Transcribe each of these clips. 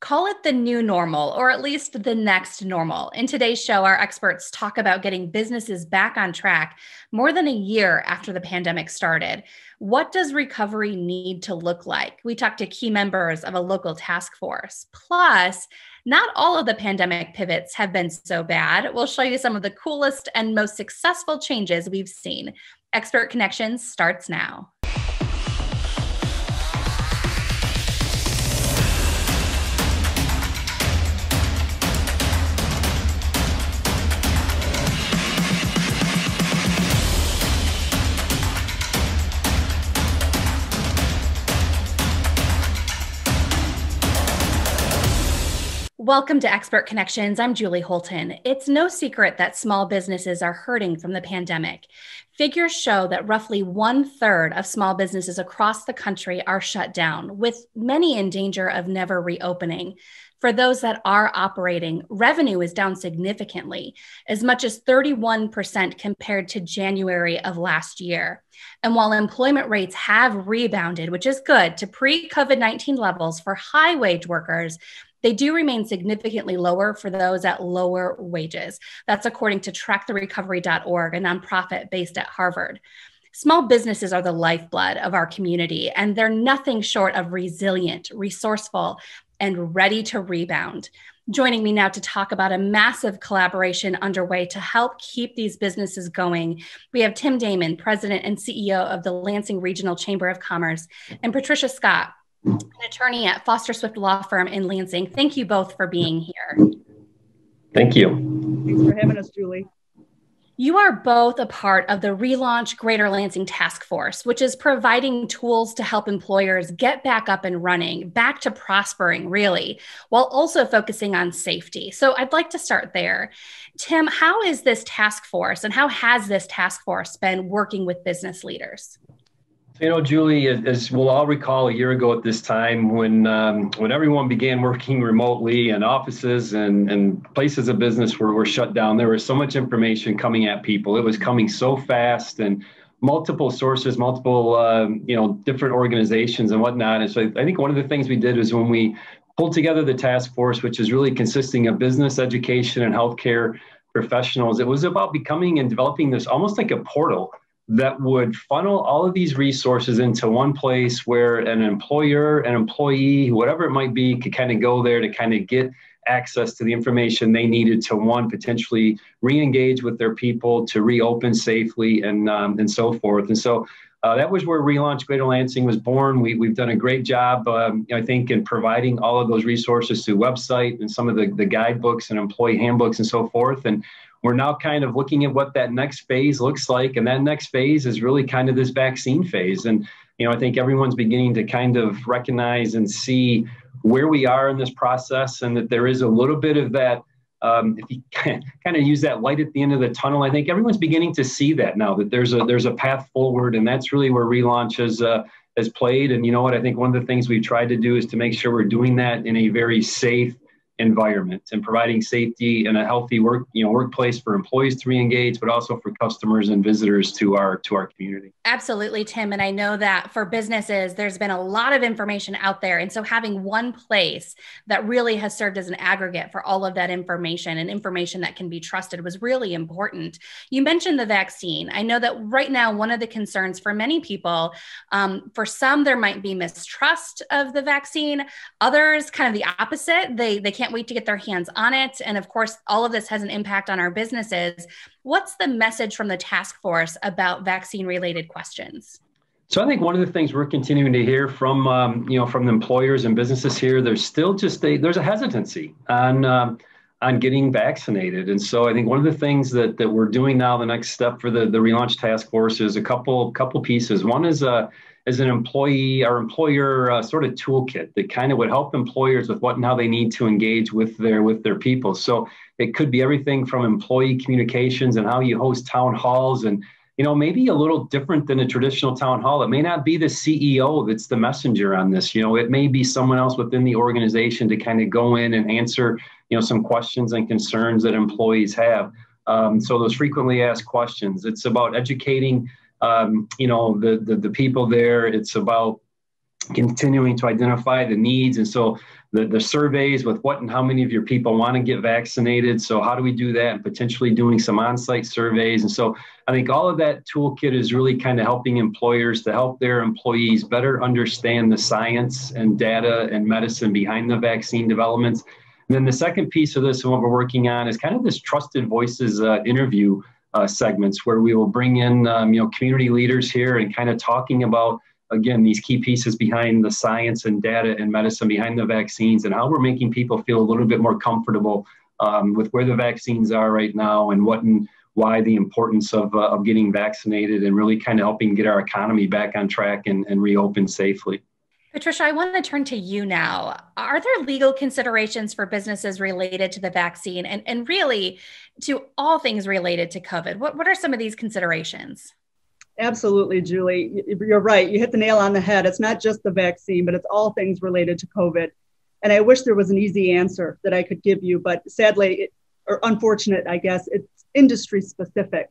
Call it the new normal, or at least the next normal. In today's show, our experts talk about getting businesses back on track more than a year after the pandemic started. What does recovery need to look like? We talk to key members of a local task force. Plus, not all of the pandemic pivots have been so bad. We'll show you some of the coolest and most successful changes we've seen. Expert Connexions starts now. Welcome to Expert Connexions. I'm Julie Holton. It's no secret that small businesses are hurting from the pandemic. Figures show that roughly one third of small businesses across the country are shut down, with many in danger of never reopening. For those that are operating, revenue is down significantly, as much as 31% compared to January of last year. And while employment rates have rebounded, which is good, to pre COVID 19 levels for high wage workers, they do remain significantly lower for those at lower wages. That's according to tracktherecovery.org, a nonprofit based at Harvard. Small businesses are the lifeblood of our community, and they're nothing short of resilient, resourceful, and ready to rebound. Joining me now to talk about a massive collaboration underway to help keep these businesses going, we have Tim Daman, President and CEO of the Lansing Regional Chamber of Commerce, and Patricia Scott, an attorney at Foster Swift Law Firm in Lansing. Thank you both for being here. Thank you. Thanks for having us, Julie. You are both a part of the Relaunch Greater Lansing Task Force, which is providing tools to help employers get back up and running, back to prospering, really, while also focusing on safety. So I'd like to start there. Tim, how is this task force and how has this task force been working with business leaders? You know, Julie, as we'll all recall, a year ago at this time, when um, when everyone began working remotely and offices and, and places of business were, were shut down, there was so much information coming at people. It was coming so fast and multiple sources, multiple um, you know different organizations and whatnot. And so I think one of the things we did was when we pulled together the task force, which is really consisting of business, education, and healthcare professionals. It was about becoming and developing this almost like a portal that would funnel all of these resources into one place where an employer, an employee, whatever it might be, could kind of go there to kind of get access to the information they needed to one potentially re-engage with their people to reopen safely and um, and so forth. And so uh, that was where relaunch greater lansing was born. We, we've done a great job um, i think in providing all of those resources through website and some of the, the guidebooks and employee handbooks and so forth. And we're now kind of looking at what that next phase looks like and that next phase is really kind of this vaccine phase. And you know i think everyone's beginning to kind of recognize and see where we are in this process and that there is a little bit of that um, if you kind of use that light at the end of the tunnel i think everyone's beginning to see that now that there's a there's a path forward and that's really where relaunch has uh, has played. And you know what? I think one of the things we've tried to do is to make sure we're doing that in a very safe environment and providing safety and a healthy work you know workplace for employees to re-engage but also for customers and visitors to our to our community. Absolutely tim and i know that for businesses there's been a lot of information out there. And so having one place that really has served as an aggregate for all of that information and information that can be trusted was really important. You mentioned the vaccine. I know that right now one of the concerns for many people um, for some there might be mistrust of the vaccine. Others kind of the opposite. They they can't can't wait to get their hands on it. And of course, all of this has an impact on our businesses. What's the message from the task force about vaccine related questions? So I think one of the things we're continuing to hear from um, you know from the employers and businesses here, there's still just a there's a hesitancy on um, on getting vaccinated, and so I think one of the things that that we're doing now, the next step for the the relaunch task force is a couple couple pieces. One is a uh, as an employee or employer uh, sort of toolkit that kind of would help employers with what and how they need to engage with their with their people. So it could be everything from employee communications and how you host town halls and you know maybe a little different than a traditional town hall. It may not be the ceo that's the messenger on this you know it may be someone else within the organization to kind of go in and answer you know some questions and concerns that employees have. Um, so those frequently asked questions. It's about educating um, you know the, the, the people there it's about continuing to identify the needs. And so the, the surveys with what and how many of your people want to get vaccinated. So how do we do that? And potentially doing some on-site surveys. And so I think all of that toolkit is really kind of helping employers to help their employees better understand the science and data and medicine behind the vaccine developments. And then the second piece of this and what we're working on is kind of this trusted voices uh, interview uh, segments where we will bring in um, you know community leaders here and kind of talking about again, these key pieces behind the science and data and medicine behind the vaccines and how we're making people feel a little bit more comfortable um, with where the vaccines are right now and what and why the importance of, uh, of getting vaccinated and really kind of helping get our economy back on track and, and reopen safely. Patricia, I want to turn to you now. Are there legal considerations for businesses related to the vaccine and, and really to all things related to COVID? What, what are some of these considerations? Absolutely, Julie. You're right. You hit the nail on the head. It's not just the vaccine, but it's all things related to COVID. And I wish there was an easy answer that I could give you, but sadly, it, or unfortunate, I guess, it's industry specific.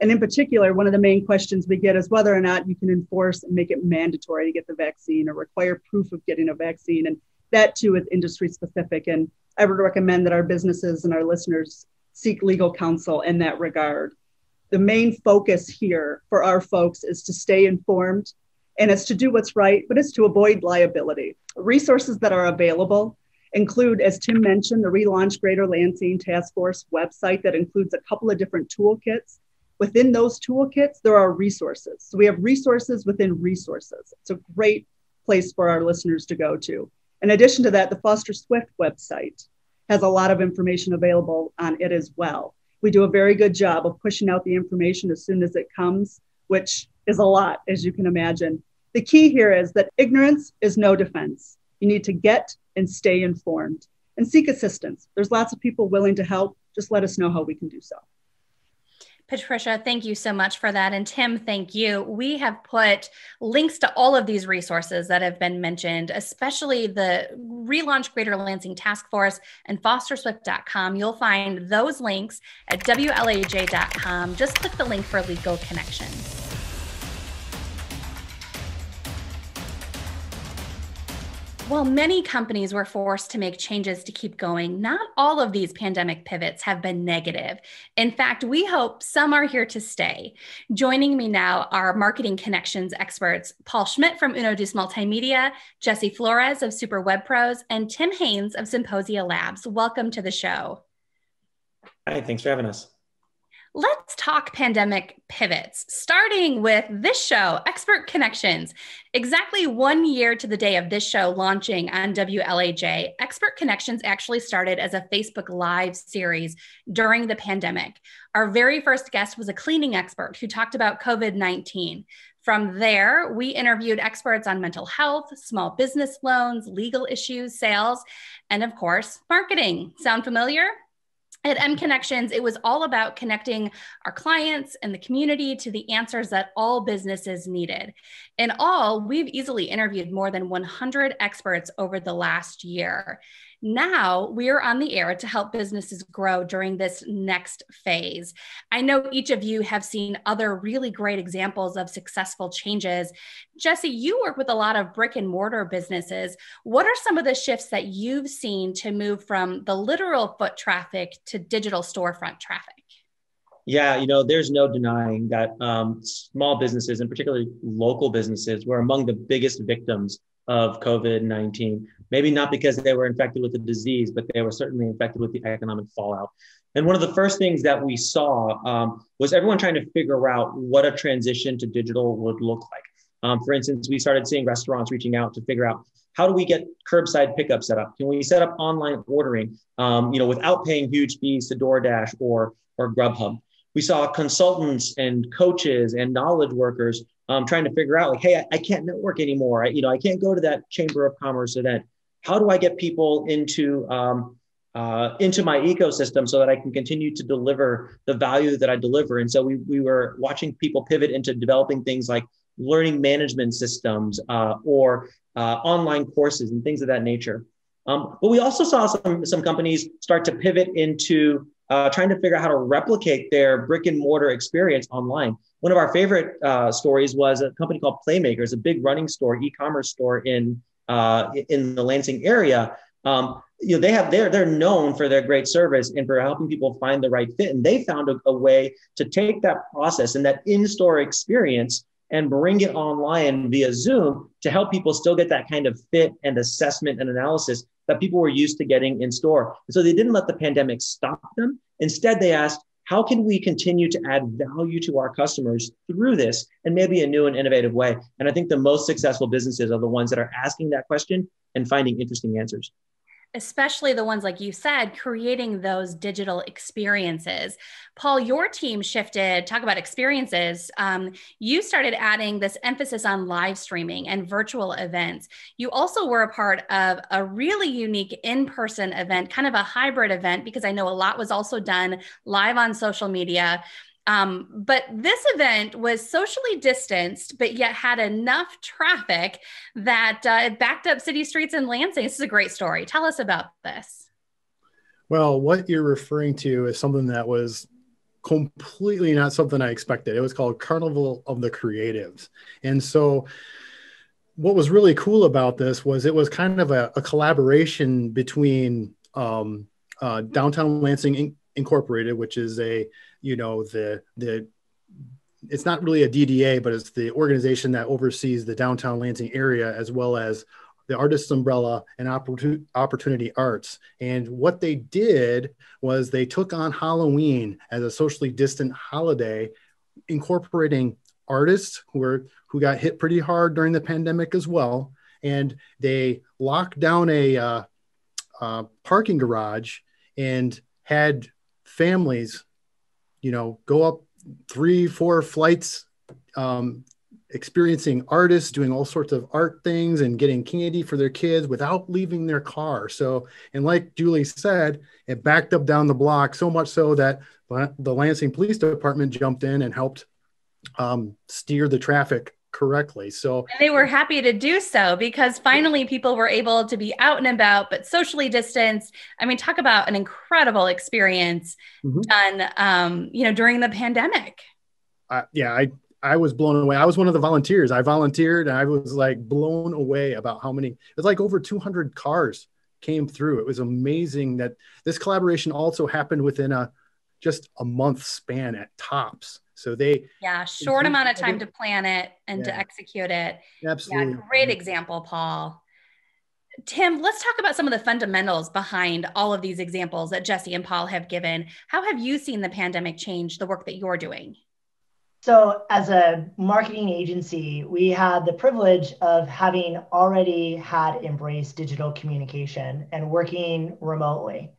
And in particular, one of the main questions we get is whether or not you can enforce and make it mandatory to get the vaccine or require proof of getting a vaccine. And that too is industry specific. And I would recommend that our businesses and our listeners seek legal counsel in that regard the main focus here for our folks is to stay informed and it's to do what's right, but it's to avoid liability. Resources that are available include, as Tim mentioned, the Relaunch Greater Lansing Task Force website that includes a couple of different toolkits. Within those toolkits, there are resources. So we have resources within resources. It's a great place for our listeners to go to. In addition to that, the Foster Swift website has a lot of information available on it as well we do a very good job of pushing out the information as soon as it comes, which is a lot, as you can imagine. The key here is that ignorance is no defense. You need to get and stay informed and seek assistance. There's lots of people willing to help. Just let us know how we can do so. Patricia, thank you so much for that. And Tim, thank you. We have put links to all of these resources that have been mentioned, especially the Relaunch Greater Lansing Task Force and fosterswift.com. You'll find those links at WLAJ.com. Just click the link for Legal Connections. While many companies were forced to make changes to keep going, not all of these pandemic pivots have been negative. In fact, we hope some are here to stay. Joining me now are marketing connections experts Paul Schmidt from Uno Deuce Multimedia, Jesse Flores of Super Web Pros, and Tim Haynes of Symposia Labs. Welcome to the show. Hi, thanks for having us. Let's talk pandemic pivots, starting with this show, Expert Connexions. Exactly one year to the day of this show launching on WLAJ, Expert Connexions actually started as a Facebook Live series during the pandemic. Our very first guest was a cleaning expert who talked about COVID 19. From there, we interviewed experts on mental health, small business loans, legal issues, sales, and of course, marketing. Sound familiar? At M Connexions, it was all about connecting our clients and the community to the answers that all businesses needed. In all, we've easily interviewed more than 100 experts over the last year. Now we are on the air to help businesses grow during this next phase. I know each of you have seen other really great examples of successful changes. Jesse, you work with a lot of brick and mortar businesses. What are some of the shifts that you've seen to move from the literal foot traffic to digital storefront traffic? Yeah, you know, there's no denying that um, small businesses and particularly local businesses were among the biggest victims of COVID 19. Maybe not because they were infected with the disease, but they were certainly infected with the economic fallout. And one of the first things that we saw um, was everyone trying to figure out what a transition to digital would look like. Um, for instance, we started seeing restaurants reaching out to figure out how do we get curbside pickup set up? Can we set up online ordering, um, you know, without paying huge fees to DoorDash or or Grubhub? We saw consultants and coaches and knowledge workers um, trying to figure out like, hey, I, I can't network anymore. I, you know, I can't go to that Chamber of Commerce event. How do I get people into um, uh, into my ecosystem so that I can continue to deliver the value that I deliver? And so we we were watching people pivot into developing things like learning management systems uh, or uh, online courses and things of that nature. Um, but we also saw some some companies start to pivot into uh, trying to figure out how to replicate their brick and mortar experience online. One of our favorite uh, stories was a company called Playmakers, a big running store, e-commerce store in uh, in the Lansing area. Um, you know, they have they're they're known for their great service and for helping people find the right fit. And they found a, a way to take that process and that in-store experience and bring it online via Zoom to help people still get that kind of fit and assessment and analysis that people were used to getting in store. And so they didn't let the pandemic stop them. Instead, they asked, how can we continue to add value to our customers through this and maybe a new and innovative way? And I think the most successful businesses are the ones that are asking that question and finding interesting answers especially the ones like you said creating those digital experiences. Paul your team shifted talk about experiences. Um, you started adding this emphasis on live streaming and virtual events. You also were a part of a really unique in-person event kind of a hybrid event because i know a lot was also done live on social media um, but this event was socially distanced, but yet had enough traffic that uh, it backed up city streets in Lansing. This is a great story. Tell us about this. Well, what you're referring to is something that was completely not something I expected. It was called Carnival of the Creatives. And so, what was really cool about this was it was kind of a, a collaboration between um, uh, Downtown Lansing Incorporated, which is a you know the the it's not really a DDA, but it's the organization that oversees the downtown Lansing area as well as the Artists Umbrella and Opportunity Arts. And what they did was they took on Halloween as a socially distant holiday, incorporating artists who were who got hit pretty hard during the pandemic as well. And they locked down a uh, uh, parking garage and had families you know, go up three, four flights, um, experiencing artists doing all sorts of art things and getting candy for their kids without leaving their car. So, and like Julie said, it backed up down the block so much so that the Lansing Police Department jumped in and helped um, steer the traffic correctly. So and they were happy to do so because finally people were able to be out and about, but socially distanced. I mean, talk about an incredible experience mm-hmm. done, um, you know, during the pandemic. Uh, yeah, I I was blown away. I was one of the volunteers. I volunteered, and I was like blown away about how many. It's like over 200 cars came through. It was amazing that this collaboration also happened within a just a month span at tops. So they yeah, short amount of time to plan it and yeah. to execute it. Absolutely. Yeah, great example, Paul. Tim, let's talk about some of the fundamentals behind all of these examples that Jesse and Paul have given. How have you seen the pandemic change the work that you're doing? So, as a marketing agency, we had the privilege of having already had embraced digital communication and working remotely.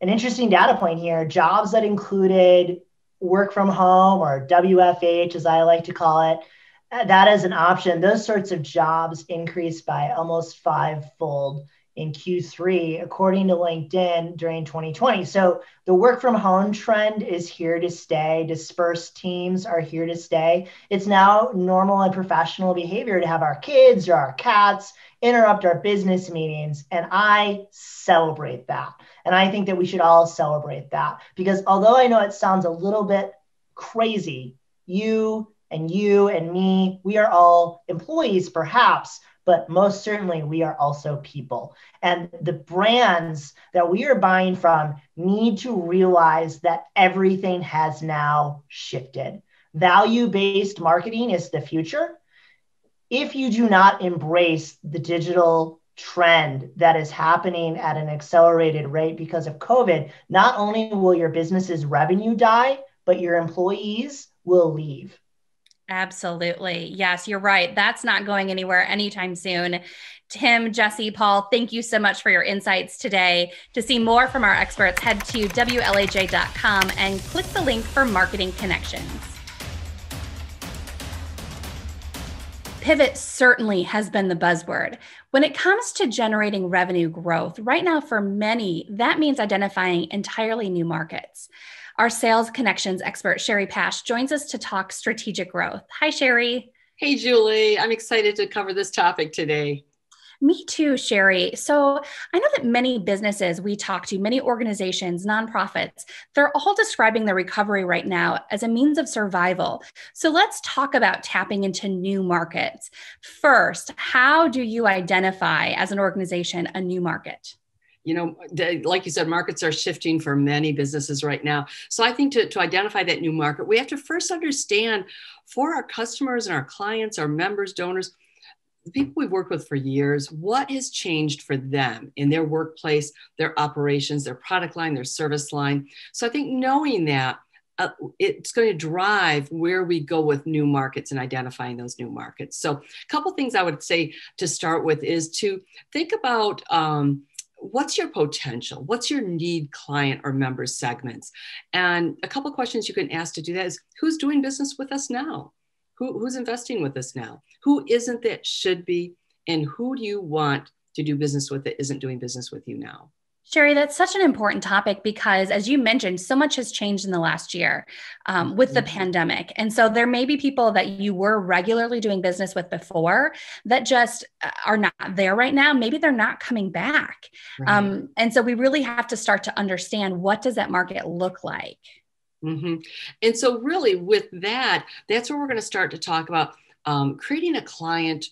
An interesting data point here jobs that included work from home or WFH, as I like to call it, uh, that is an option. Those sorts of jobs increased by almost fivefold in Q3, according to LinkedIn during 2020. So the work from home trend is here to stay. Dispersed teams are here to stay. It's now normal and professional behavior to have our kids or our cats interrupt our business meetings. And I celebrate that. And I think that we should all celebrate that because although I know it sounds a little bit crazy, you and you and me, we are all employees perhaps, but most certainly we are also people. And the brands that we are buying from need to realize that everything has now shifted. Value based marketing is the future. If you do not embrace the digital trend that is happening at an accelerated rate because of COVID, not only will your business's revenue die, but your employees will leave. Absolutely. Yes, you're right. That's not going anywhere anytime soon. Tim, Jesse, Paul, thank you so much for your insights today. To see more from our experts, head to WLAJ.com and click the link for Marketing Connections. Pivot certainly has been the buzzword. When it comes to generating revenue growth, right now for many, that means identifying entirely new markets. Our sales connections expert, Sherry Pash, joins us to talk strategic growth. Hi, Sherry. Hey, Julie. I'm excited to cover this topic today. Me too, Sherry. So I know that many businesses we talk to, many organizations, nonprofits, they're all describing the recovery right now as a means of survival. So let's talk about tapping into new markets. First, how do you identify as an organization a new market? you know like you said markets are shifting for many businesses right now so i think to, to identify that new market we have to first understand for our customers and our clients our members donors the people we've worked with for years, what has changed for them in their workplace, their operations, their product line, their service line. So I think knowing that uh, it's going to drive where we go with new markets and identifying those new markets. So a couple things I would say to start with is to think about um, what's your potential what's your need client or member segments and a couple questions you can ask to do that is who's doing business with us now who, who's investing with us now? Who isn't that should be? And who do you want to do business with that isn't doing business with you now? Sherry, that's such an important topic because, as you mentioned, so much has changed in the last year um, with the mm-hmm. pandemic. And so there may be people that you were regularly doing business with before that just uh, are not there right now. Maybe they're not coming back. Right. Um, and so we really have to start to understand what does that market look like? Mm-hmm. And so, really, with that, that's where we're going to start to talk about um, creating a client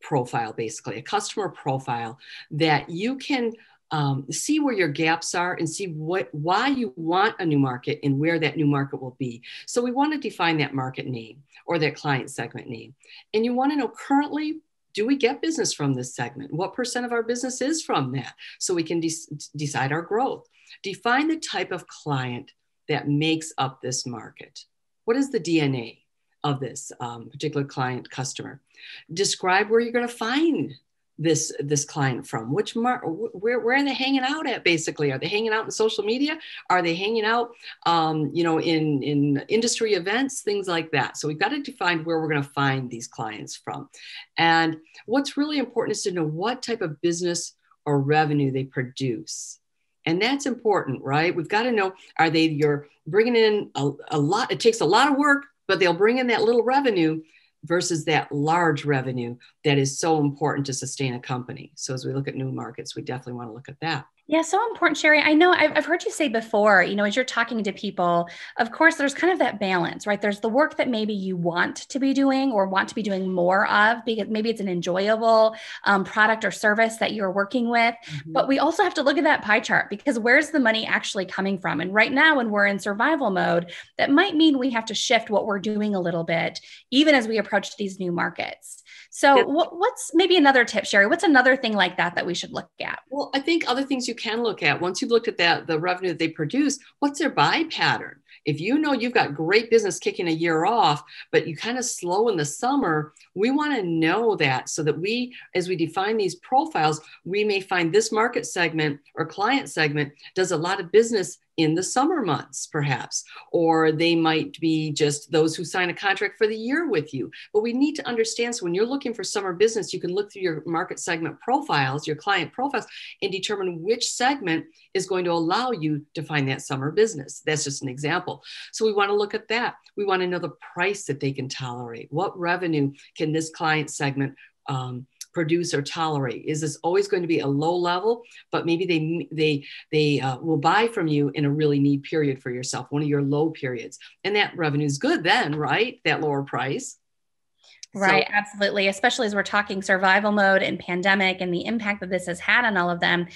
profile, basically, a customer profile that you can um, see where your gaps are and see what why you want a new market and where that new market will be. So we want to define that market name or that client segment name. And you want to know currently do we get business from this segment? What percent of our business is from that? So we can de- decide our growth. Define the type of client that makes up this market? What is the DNA of this um, particular client customer? Describe where you're going to find this this client from. Which mar- where, where are they hanging out at basically? Are they hanging out in social media? Are they hanging out um, you know in in industry events things like that? So we've got to define where we're going to find these clients from. And what's really important is to know what type of business or revenue they produce and that's important, right? We've got to know are they, you're bringing in a, a lot, it takes a lot of work, but they'll bring in that little revenue versus that large revenue that is so important to sustain a company. So as we look at new markets, we definitely want to look at that. Yeah, so important, Sherry. I know I've, I've heard you say before, you know, as you're talking to people, of course, there's kind of that balance, right? There's the work that maybe you want to be doing or want to be doing more of because maybe it's an enjoyable um, product or service that you're working with. Mm-hmm. But we also have to look at that pie chart because where's the money actually coming from? And right now, when we're in survival mode, that might mean we have to shift what we're doing a little bit, even as we approach these new markets. So, what, what's maybe another tip, Sherry? What's another thing like that that we should look at? Well, I think other things you can look at once you've looked at that, the revenue that they produce, what's their buy pattern? If you know you've got great business kicking a year off, but you kind of slow in the summer, we want to know that so that we, as we define these profiles, we may find this market segment or client segment does a lot of business in the summer months, perhaps, or they might be just those who sign a contract for the year with you. But we need to understand so when you're looking for summer business, you can look through your market segment profiles, your client profiles, and determine which segment is going to allow you to find that summer business. That's just an example. So we want to look at that. We want to know the price that they can tolerate. What revenue can this client segment um, produce or tolerate? Is this always going to be a low level, but maybe they they they uh, will buy from you in a really need period for yourself, one of your low periods, and that revenue is good then, right? That lower price. Right, so, absolutely. Especially as we're talking survival mode and pandemic and the impact that this has had on all of them.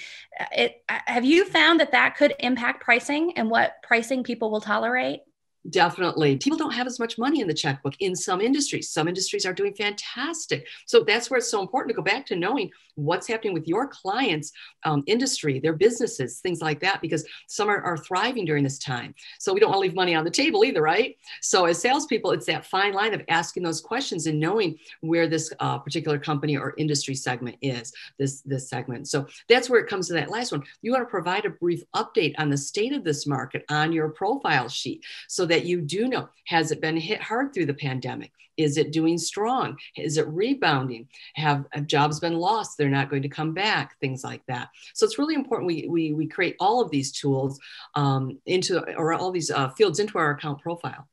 It, uh, have you found that that could impact pricing and what pricing people will tolerate? Definitely. People don't have as much money in the checkbook in some industries. Some industries are doing fantastic. So that's where it's so important to go back to knowing what's happening with your clients' um, industry, their businesses, things like that, because some are, are thriving during this time. So we don't want to leave money on the table either, right? So as salespeople, it's that fine line of asking those questions and knowing where this uh, particular company or industry segment is, this, this segment. So that's where it comes to that last one. You want to provide a brief update on the state of this market on your profile sheet so that that you do know has it been hit hard through the pandemic? Is it doing strong? Is it rebounding? Have, have jobs been lost? They're not going to come back, things like that. So it's really important we, we, we create all of these tools um, into, or all these uh, fields into our account profile.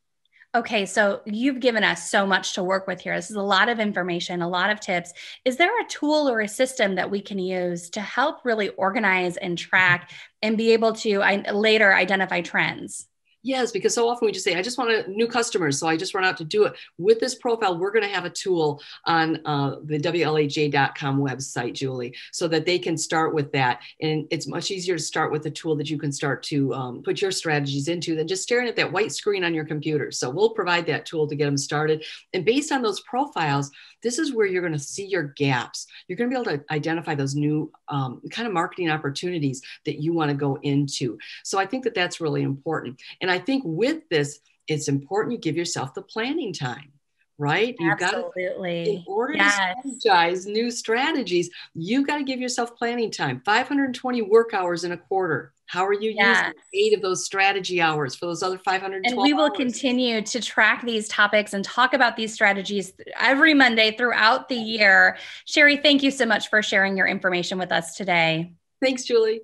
Okay, so you've given us so much to work with here. This is a lot of information, a lot of tips. Is there a tool or a system that we can use to help really organize and track and be able to later identify trends? Yes, because so often we just say, I just want a new customers. So I just run out to do it. With this profile, we're going to have a tool on uh, the WLAJ.com website, Julie, so that they can start with that. And it's much easier to start with a tool that you can start to um, put your strategies into than just staring at that white screen on your computer. So we'll provide that tool to get them started. And based on those profiles, this is where you're going to see your gaps. You're going to be able to identify those new um, kind of marketing opportunities that you want to go into. So I think that that's really important. And I think with this, it's important you give yourself the planning time right? You've Absolutely. got to, in order yes. to strategize new strategies, you've got to give yourself planning time. 520 work hours in a quarter. How are you yes. using eight of those strategy hours for those other 512 And we will hours? continue to track these topics and talk about these strategies every Monday throughout the year. Sherry, thank you so much for sharing your information with us today. Thanks, Julie.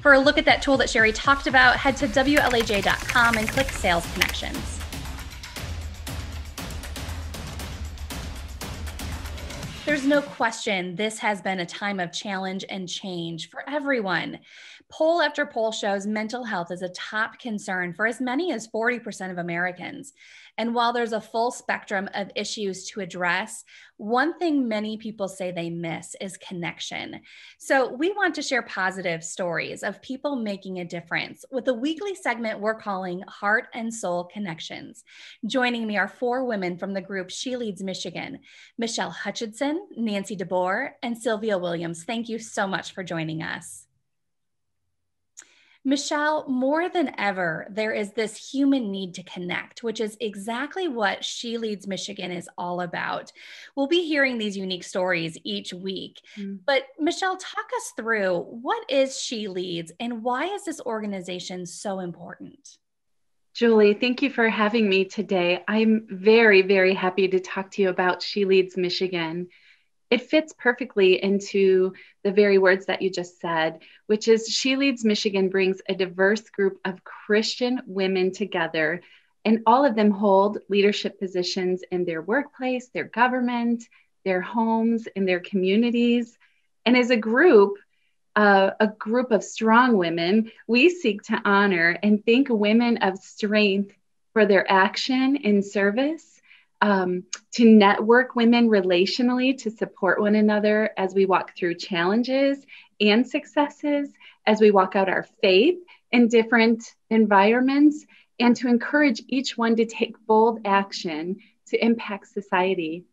For a look at that tool that Sherry talked about, head to WLAJ.com and click Sales Connections. There's no question this has been a time of challenge and change for everyone. Poll after poll shows mental health is a top concern for as many as 40% of Americans. And while there's a full spectrum of issues to address, one thing many people say they miss is connection. So we want to share positive stories of people making a difference with a weekly segment we're calling Heart and Soul Connections. Joining me are four women from the group She Leads Michigan Michelle Hutchinson, Nancy DeBoer, and Sylvia Williams. Thank you so much for joining us. Michelle, more than ever, there is this human need to connect, which is exactly what She Leads Michigan is all about. We'll be hearing these unique stories each week. Mm. But Michelle, talk us through what is She Leads and why is this organization so important? Julie, thank you for having me today. I'm very, very happy to talk to you about She Leads Michigan it fits perfectly into the very words that you just said, which is She Leads Michigan brings a diverse group of Christian women together, and all of them hold leadership positions in their workplace, their government, their homes, in their communities. And as a group, uh, a group of strong women, we seek to honor and thank women of strength for their action in service um, to network women relationally to support one another as we walk through challenges and successes, as we walk out our faith in different environments, and to encourage each one to take bold action to impact society.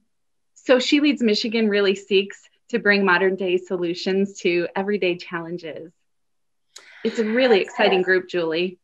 So, She Leads Michigan really seeks to bring modern day solutions to everyday challenges. It's a really exciting group, Julie.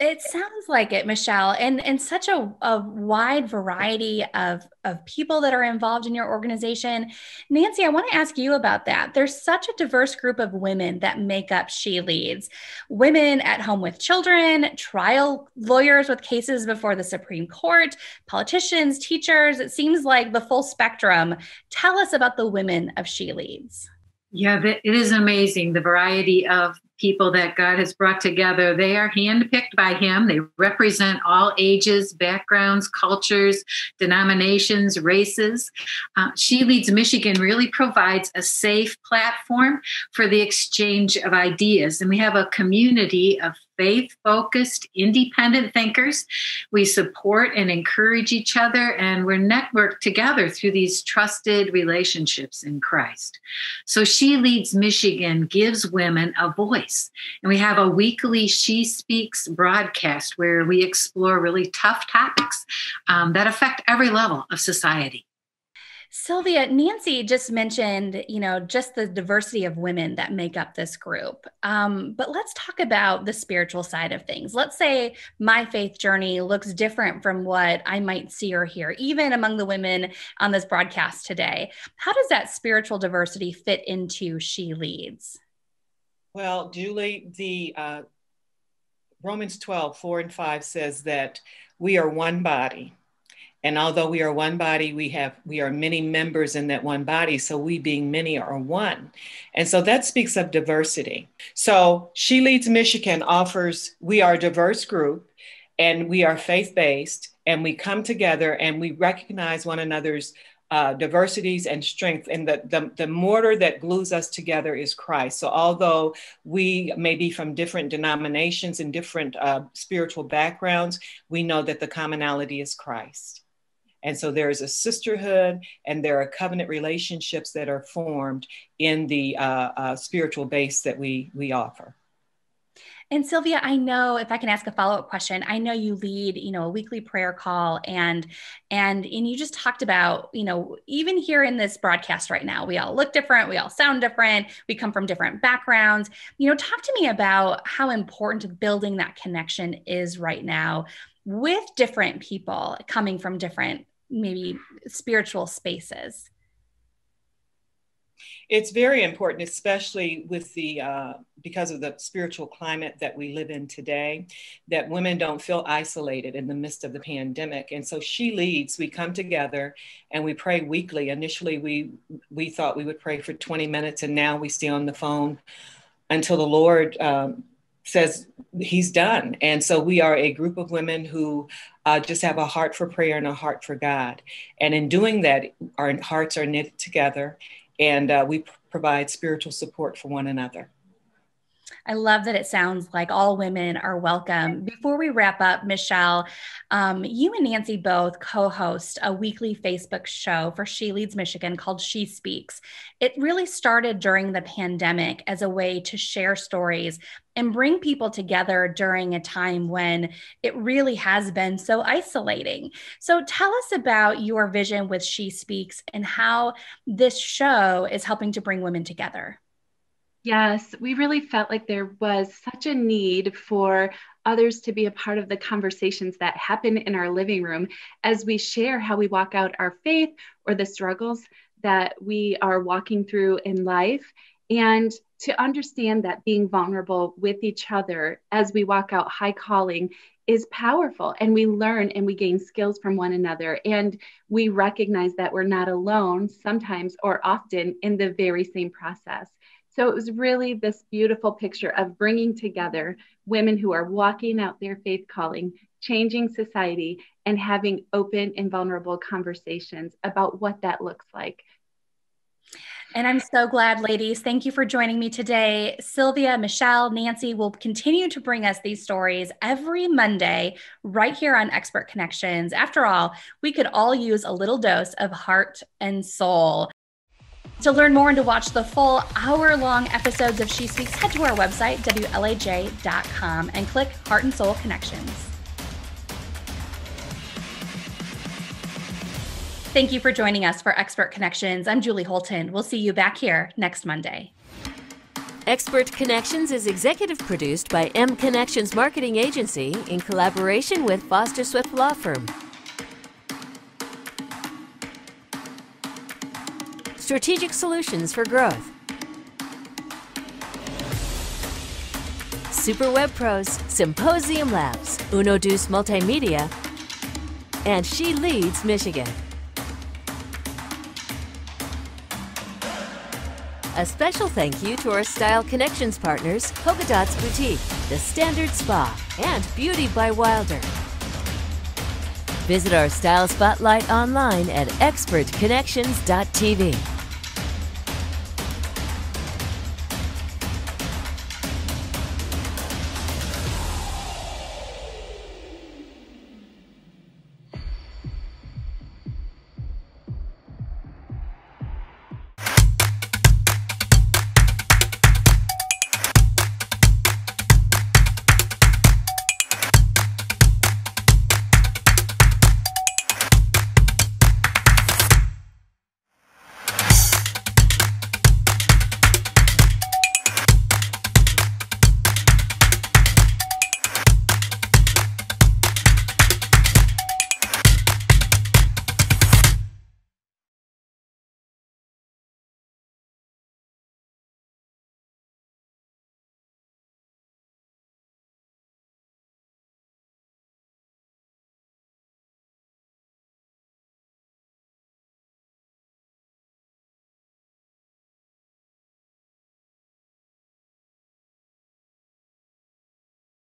It sounds like it, Michelle, and and such a, a wide variety of of people that are involved in your organization. Nancy, I want to ask you about that. There's such a diverse group of women that make up She Leads. Women at home with children, trial lawyers with cases before the Supreme Court, politicians, teachers. It seems like the full spectrum. Tell us about the women of She Leads. Yeah, it is amazing the variety of people that God has brought together. They are handpicked by Him. They represent all ages, backgrounds, cultures, denominations, races. Uh, she Leads Michigan really provides a safe platform for the exchange of ideas. And we have a community of faith focused, independent thinkers. We support and encourage each other, and we're networked together through these trusted relationships in Christ. So, She Leads Michigan gives women a voice. And we have a weekly She Speaks broadcast where we explore really tough topics um, that affect every level of society. Sylvia, Nancy just mentioned, you know, just the diversity of women that make up this group. Um, but let's talk about the spiritual side of things. Let's say my faith journey looks different from what I might see or hear, even among the women on this broadcast today. How does that spiritual diversity fit into She Leads? Well, Julie, the uh, Romans 12, 4 and 5 says that we are one body and although we are one body, we have we are many members in that one body. So we being many are one. And so that speaks of diversity. So She Leads Michigan offers, we are a diverse group and we are faith-based and we come together and we recognize one another's uh, diversities and strength. And the, the, the mortar that glues us together is Christ. So, although we may be from different denominations and different uh, spiritual backgrounds, we know that the commonality is Christ. And so there is a sisterhood and there are covenant relationships that are formed in the uh, uh spiritual base that we, we offer. And Sylvia, I know if I can ask a follow-up question, I know you lead, you know, a weekly prayer call and and and you just talked about, you know, even here in this broadcast right now, we all look different, we all sound different, we come from different backgrounds. You know, talk to me about how important building that connection is right now with different people coming from different maybe spiritual spaces. It's very important, especially with the uh, because of the spiritual climate that we live in today, that women don't feel isolated in the midst of the pandemic. And so she leads. We come together and we pray weekly. Initially, we we thought we would pray for 20 minutes, and now we stay on the phone until the Lord um, says He's done. And so we are a group of women who uh, just have a heart for prayer and a heart for God. And in doing that, our hearts are knit together and uh, we provide spiritual support for one another. I love that it sounds like all women are welcome. Before we wrap up, Michelle, um, you and Nancy both co host a weekly Facebook show for She Leads Michigan called She Speaks. It really started during the pandemic as a way to share stories and bring people together during a time when it really has been so isolating. So tell us about your vision with She Speaks and how this show is helping to bring women together. Yes, we really felt like there was such a need for others to be a part of the conversations that happen in our living room as we share how we walk out our faith or the struggles that we are walking through in life. And to understand that being vulnerable with each other as we walk out high calling is powerful. And we learn and we gain skills from one another. And we recognize that we're not alone sometimes or often in the very same process so it was really this beautiful picture of bringing together women who are walking out their faith calling, changing society, and having open and vulnerable conversations about what that looks like. And I'm so glad, ladies. Thank you for joining me today. Sylvia, Michelle, Nancy will continue to bring us these stories every Monday right here on Expert Connexions. After all, we could all use a little dose of heart and soul. To learn more and to watch the full hour long episodes of She Speaks, head to our website, WLAJ.com, and click Heart and Soul Connections. Thank you for joining us for Expert Connexions. I'm Julie Holton. We'll see you back here next Monday. Expert Connexions is executive produced by M Connexions Marketing Agency in collaboration with Foster Swift Law Firm. Strategic Solutions for Growth. Super Web Pros, Symposium Labs, Uno Deuce Multimedia, and She Leads Michigan. A special thank you to our Style Connections partners, Polka Dots Boutique, The Standard Spa, and Beauty by Wilder. Visit our Style Spotlight online at expertconnexions.tv.